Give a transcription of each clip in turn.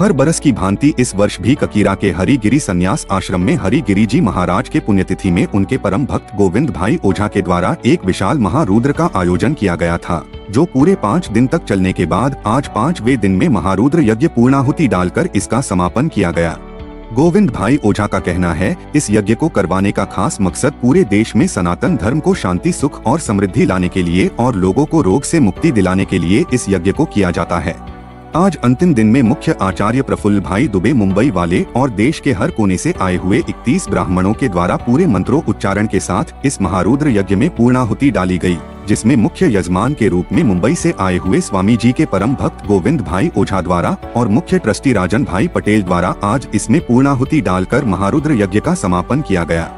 हर बरस की भांति इस वर्ष भी ककीरा के हरिगिरी संन्यास आश्रम में हरिगिरी जी महाराज के पुण्यतिथि में उनके परम भक्त गोविंद भाई ओझा के द्वारा एक विशाल महारुद्र का आयोजन किया गया था, जो पूरे पाँच दिन तक चलने के बाद आज पाँचवे दिन में महारुद्र यज्ञ पूर्णाहुति डालकर इसका समापन किया गया। गोविंद भाई ओझा का कहना है, इस यज्ञ को करवाने का खास मकसद पूरे देश में सनातन धर्म को शांति, सुख और समृद्धि लाने के लिए और लोगों को रोग से मुक्ति दिलाने के लिए इस यज्ञ को किया जाता है। आज अंतिम दिन में मुख्य आचार्य प्रफुल्ल भाई दुबे मुंबई वाले और देश के हर कोने से आए हुए 31 ब्राह्मणों के द्वारा पूरे मंत्रों उच्चारण के साथ इस महारुद्र यज्ञ में पूर्णाहुति डाली गई, जिसमें मुख्य यजमान के रूप में मुंबई से आए हुए स्वामी जी के परम भक्त गोविंद भाई ओझा द्वारा और मुख्य ट्रस्टी राजन भाई पटेल द्वारा आज इसमें पूर्णाहुति डालकर महारुद्र यज्ञ का समापन किया गया।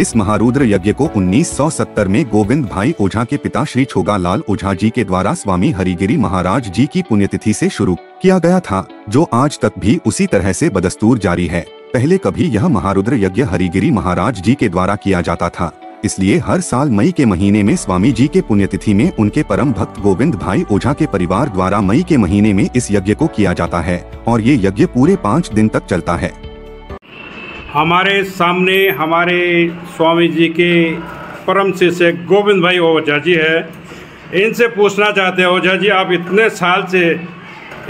इस महारुद्र यज्ञ को 1970 में गोविंद भाई ओझा के पिता श्री छोगा लाल ओझा जी के द्वारा स्वामी हरिगिरी महाराज जी की पुण्यतिथि से शुरू किया गया था, जो आज तक भी उसी तरह से बदस्तूर जारी है। पहले कभी यह महारुद्र यज्ञ हरिगिरी महाराज जी के द्वारा किया जाता था, इसलिए हर साल मई के महीने में स्वामी जी के पुण्यतिथि में उनके परम भक्त गोविंद भाई ओझा के परिवार द्वारा मई के महीने में इस यज्ञ को किया जाता है, और ये यज्ञ पूरे पाँच दिन तक चलता है। हमारे सामने हमारे स्वामी जी के परम शिष्य गोविंद भाई ओझा जी है। इनसे पूछना चाहते हैं, ओझा जी, आप इतने साल से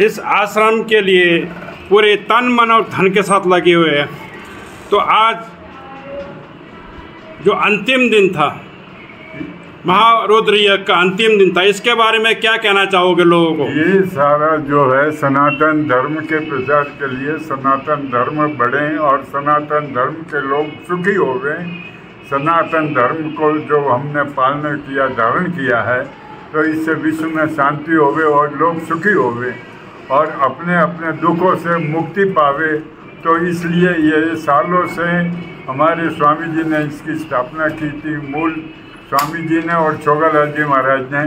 इस आश्रम के लिए पूरे तन, मन और धन के साथ लगे हुए हैं। तो आज जो अंतिम दिन था महारुद्र यज्ञ का अंतिम दिन था। इसके बारे में क्या कहना चाहोगे लोगों को? ये सारा जो है सनातन धर्म के प्रचार के लिए सनातन धर्म बढ़े और सनातन धर्म के लोग सुखी हो गए। सनातन धर्म को जो हमने पालन किया, धारण किया है तो इससे विश्व में शांति होवे और लोग सुखी होवे और अपने अपने दुखों से मुक्ति पावे। तो इसलिए ये सालों से हमारे स्वामी जी ने इसकी स्थापना की थी। मूल स्वामी जी ने और छोगालाल जी महाराज ने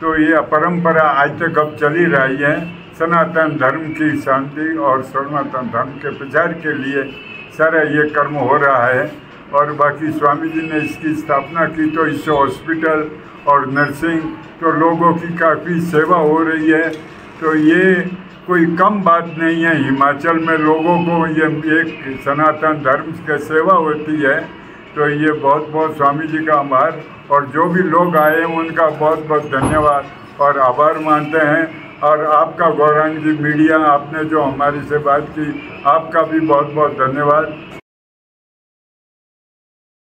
तो ये परंपरा आज तक अब चली रही है। सनातन धर्म की शांति और सनातन धर्म के प्रचार के लिए सारा ये कर्म हो रहा है और बाकी स्वामी जी ने इसकी स्थापना की तो इससे हॉस्पिटल और नर्सिंग तो लोगों की काफ़ी सेवा हो रही है। तो ये कोई कम बात नहीं है। हिमाचल में लोगों को ये एक सनातन धर्म की सेवा होती है। तो ये बहुत बहुत स्वामी जी का आभार। और जो भी लोग आए हैं, उनका बहुत बहुत धन्यवाद। और आभार मानते हैं। और आपका गौरंग जी मीडिया, आपने जो हमारी से बात की, आपका भी बहुत बहुत धन्यवाद।